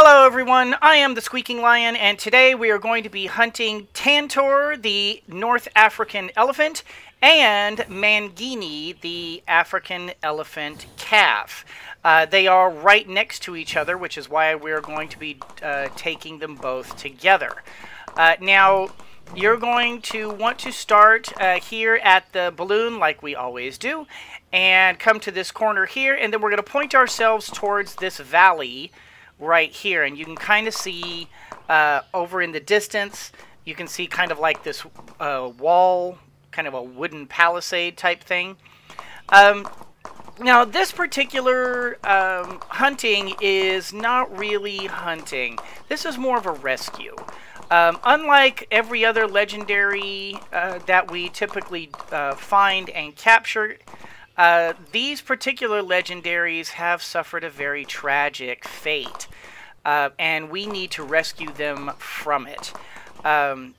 Hello everyone, I am the Squeaking Lion and today we are going to be hunting Tantor, the North African elephant, and Mangani, the African elephant calf. Uh, they are right next to each other, which is why we're going to be uh, taking them both together. Uh, now, you're going to want to start uh, here at the balloon like we always do, and come to this corner here, and then we're going to point ourselves towards this valley right here. And you can kind of see uh, over in the distance, you can see kind of like this uh, wall, kind of a wooden palisade type thing. Um, now, this particular um, hunting is not really hunting. This is more of a rescue. Um, unlike every other legendary uh, that we typically uh, find and capture, uh, these particular legendaries have suffered a very tragic fate, uh, and we need to rescue them from it. Um,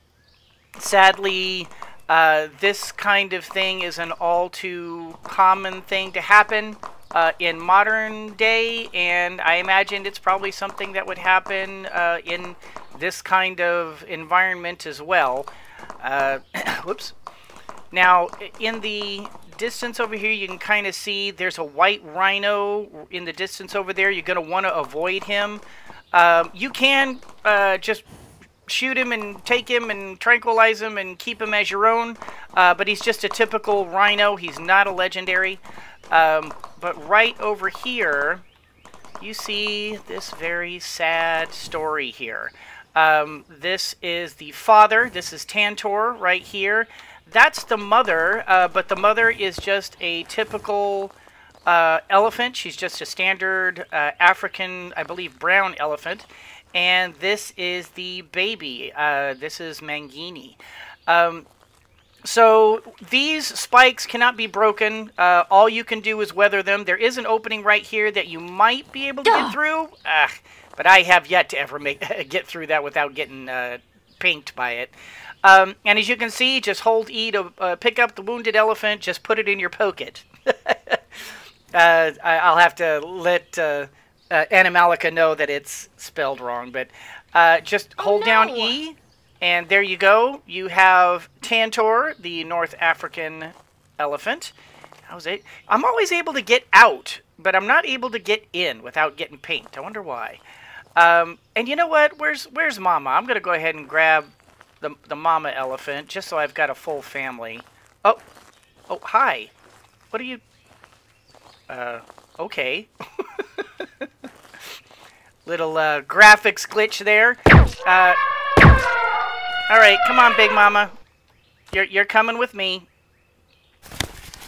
sadly, uh, this kind of thing is an all too common thing to happen uh, in modern day, and I imagine it's probably something that would happen uh, in this kind of environment as well. Uh, whoops. Now, in the distance over here, you can kind of see there's a white rhino in the distance over there. You're going to want to avoid him. Um, you can uh, just shoot him and take him and tranquilize him and keep him as your own, uh, but he's just a typical rhino. He's not a legendary. Um, but right over here, you see this very sad story here. Um, this is the father. This is Tantor right here. That's the mother, uh, but the mother is just a typical uh, elephant. She's just a standard uh, African, I believe, brown elephant. And this is the baby. Uh, this is Mangani. Um, so these spikes cannot be broken. Uh, all you can do is weather them. There is an opening right here that you might be able to get through. but I have yet to ever make get through that without getting uh, pinked by it. Um, and as you can see, just hold E to uh, pick up the wounded elephant. Just put it in your pocket. uh, I, will have to let uh, uh, Animallica know that it's spelled wrong, but uh, just oh, hold no. down E, and there you go. You have Tantor, the North African elephant. How's it? I'm always able to get out, but I'm not able to get in without getting paint. I wonder why. Um, and you know what? Where's Where's Mama? I'm gonna go ahead and grab the, the mama elephant, just so I've got a full family. Oh, oh, hi. What are you... Uh, okay. Little uh, graphics glitch there. Uh, all right, come on, Big Mama. You're, you're coming with me.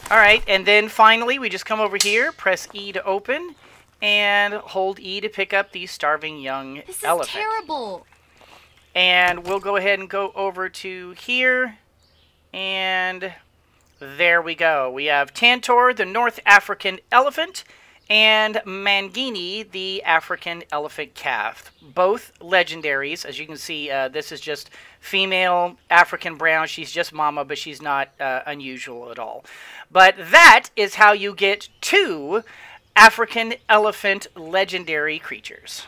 All right, and then finally, we just come over here, press E to open, and hold E to pick up the starving young this elephant. This is terrible. And we'll go ahead and go over to here. And there we go. We have Tantor, the North African elephant, and Mangani, the African elephant calf. Both legendaries. As you can see, uh, this is just female African brown. She's just mama, but she's not uh, unusual at all. But that is how you get two African elephant legendary creatures.